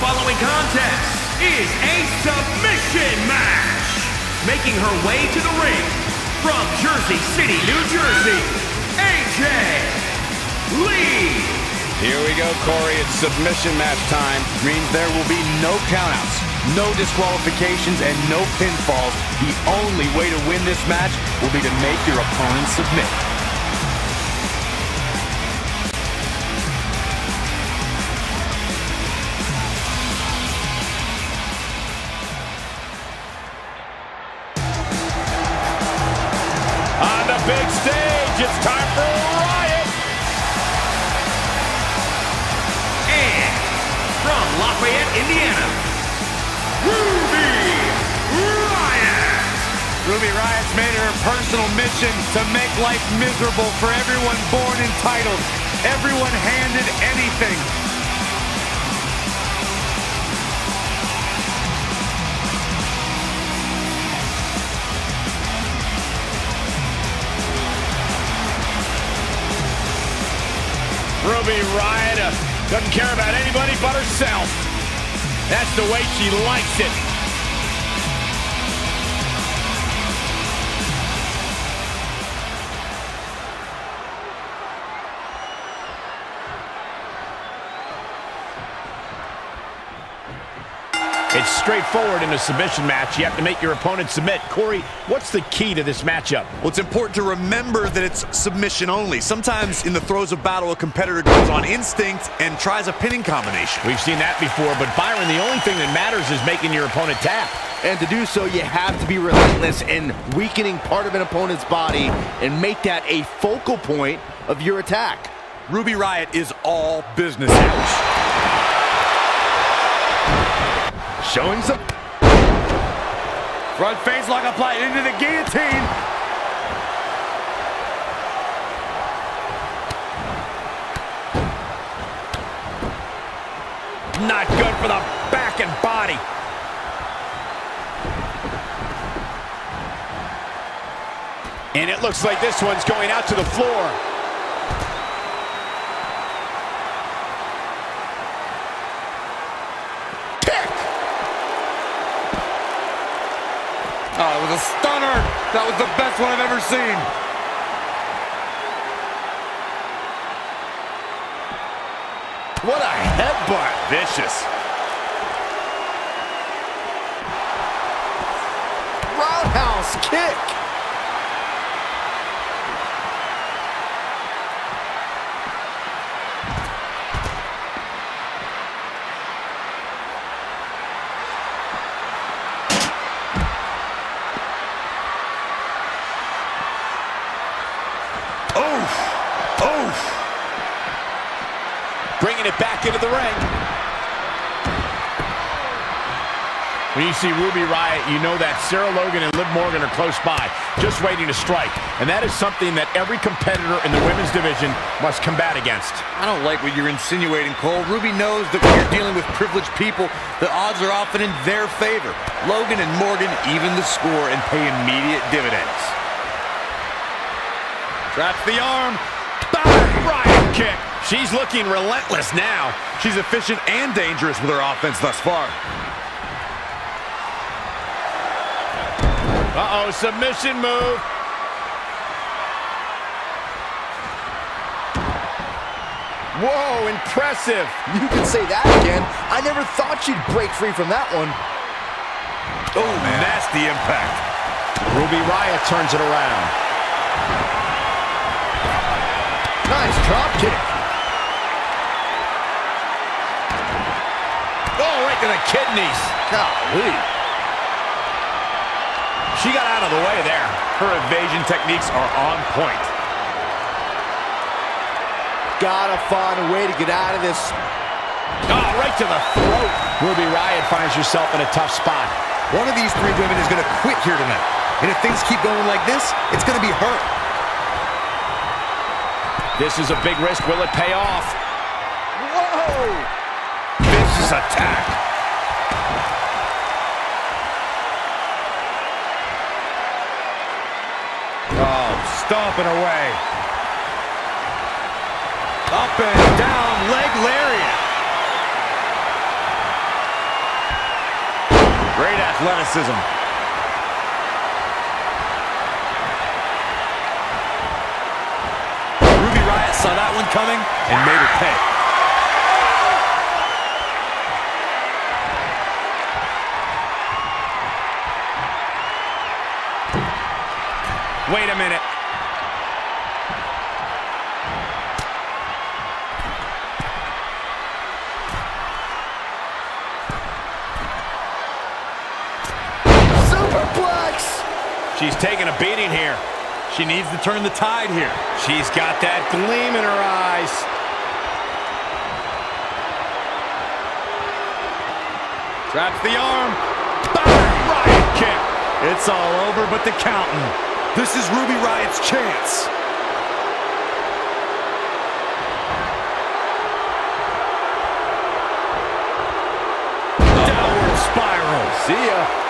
contest is a submission match. Making her way to the ring from Jersey City, New Jersey, AJ Lee. Here we go, Corey. It's submission match time. Means there will be no countouts, no disqualifications, and no pinfalls. The only way to win this match will be to make your opponent submit. It's time for a riot. And from Lafayette, Indiana, Ruby Riot. Ruby Riot's made it her personal mission to make life miserable for everyone born entitled, everyone handed anything. Ruby Riot uh, doesn't care about anybody but herself. That's the way she likes it. It's straightforward in a submission match. You have to make your opponent submit. Corey, what's the key to this matchup? Well, it's important to remember that it's submission only. Sometimes in the throes of battle, a competitor goes on instinct and tries a pinning combination. We've seen that before, but Byron, the only thing that matters is making your opponent tap. And to do so, you have to be relentless in weakening part of an opponent's body and make that a focal point of your attack. Ruby Riot is all business. Showing some... Front face lock applied into the guillotine. Not good for the back and body. And it looks like this one's going out to the floor. Kick! Oh, it was a stunner. That was the best one I've ever seen. What a headbutt. Vicious. Roundhouse kick. Bringing it back into the ring. When you see Ruby Riot, you know that Sarah Logan and Liv Morgan are close by, just waiting to strike. And that is something that every competitor in the women's division must combat against. I don't like what you're insinuating, Cole. Ruby knows that when you're dealing with privileged people, the odds are often in their favor. Logan and Morgan even the score and pay immediate dividends. Traps the arm. Bang! Riot kick. She's looking relentless now. She's efficient and dangerous with her offense thus far. Uh-oh, submission move. Whoa, impressive. You can say that again. I never thought she'd break free from that one. Oh, nasty impact. Ruby Riot turns it around. Nice drop kick. Oh, right to the kidneys. Golly. She got out of the way there. Her evasion techniques are on point. Gotta find a way to get out of this. Oh, right to the throat. Ruby Riot finds herself in a tough spot. One of these three women is going to quit here tonight. And if things keep going like this, it's going to be her. This is a big risk. Will it pay off? Whoa! Vicious attack. Oh, stomping away. Up and down, leg lariat. Great athleticism. Ruby Riott saw that one coming and made her pay. Wait a minute. Superplex! She's taking a beating here. She needs to turn the tide here. She's got that gleam in her eyes. Traps the arm. Bang! Riott kick. It's all over but the counting. This is Ruby Riott's chance. Downward spiral. See ya.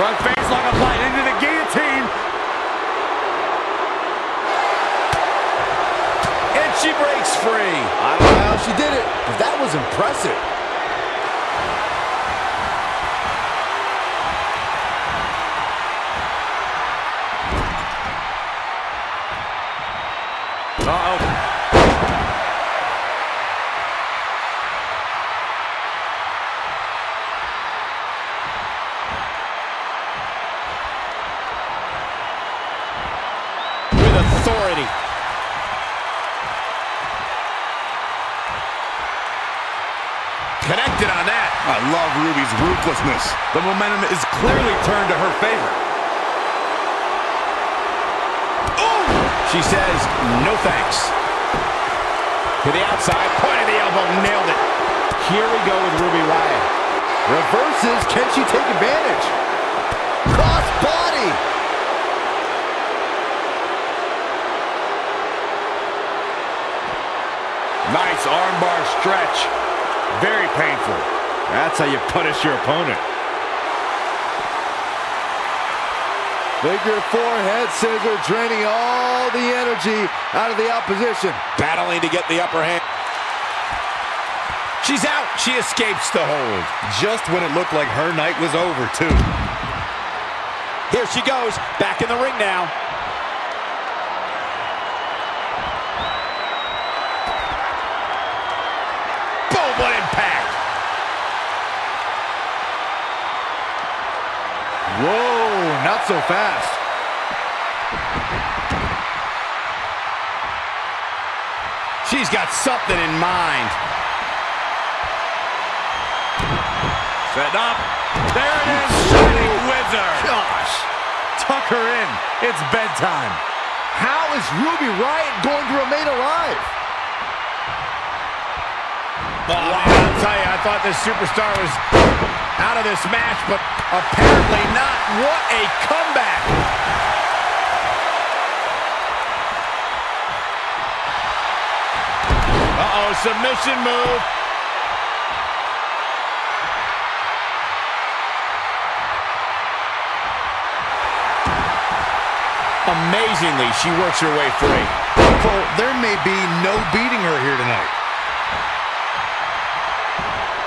Front into the guillotine. And she breaks free. I don't know how she did it, but that was impressive. I love Ruby's ruthlessness. The momentum is clearly turned to her favor. She says, no thanks. To the outside, point of the elbow, nailed it. Here we go with Ruby Riott. Reverses, can she take advantage? Cross body! Nice armbar stretch. Very painful. That's how you punish your opponent. Figure four head scissor draining all the energy out of the opposition. Battling to get the upper hand. She's out. She escapes the hold. Just when it looked like her night was over, too. Here she goes. Back in the ring now. Whoa, not so fast. She's got something in mind. Set up. There it is. Shining Wizard. Gosh, Tuck her in. It's bedtime. how is Ruby Riott going to remain alive? Oh, I'll tell you, I thought this superstar was out of this match, but apparently not. What a comeback. Uh-oh, submission move. Amazingly, she works her way free. Cole, there may be no beating her here tonight.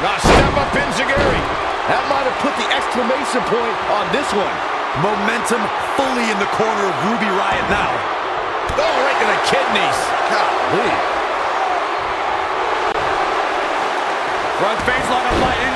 Now step up Enzuigiri. That might have put the exclamation point on this one. Momentum fully in the corner of Ruby Riot now. Oh, right to the kidneys. Golly. Front face lock applied into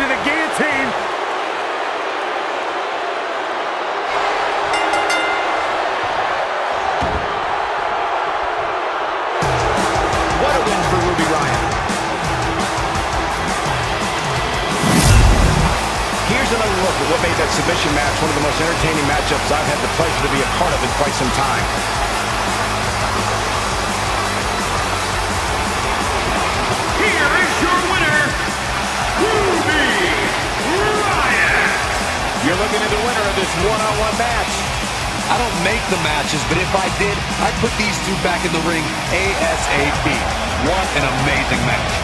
what made that submission match one of the most entertaining matchups I've had the pleasure to be a part of in quite some time. Here is your winner, Ruby Riott. You're looking at the winner of this one-on-one match. I don't make the matches, but if I did, I'd put these two back in the ring ASAP. What an amazing match.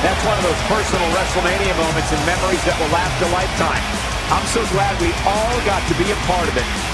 That's one of those personal WrestleMania moments and memories that will last a lifetime. I'm so glad we all got to be a part of it.